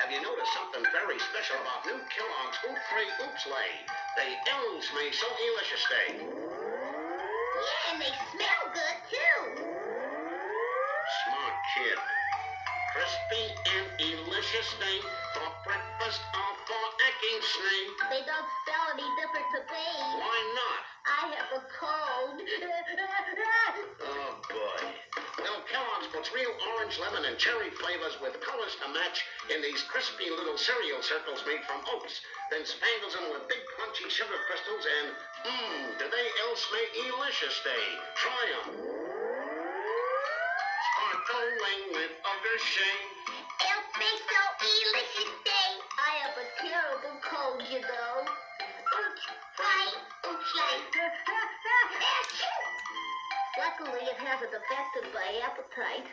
have you noticed something very special about new Kellogg's Oop Free Oops Lay? They ills me so delicious day. Yeah, and they smell good too. Smart kid. Crispy and delicious day for breakfast or for acting snake. They don't smell any different to me. Why not? I have a cold. Well, Kellogg's puts real orange, lemon, and cherry flavors with colors to match in these crispy little cereal circles made from oats. Then spangles them with big crunchy sugar crystals and mmm, do they else make delicious day? Try 'em. Sparkling with ogre shame. It'll be so delicious day. I have a terrible cold, you know. Oops, right, oops, right. Luckily, it hasn't affected my appetite.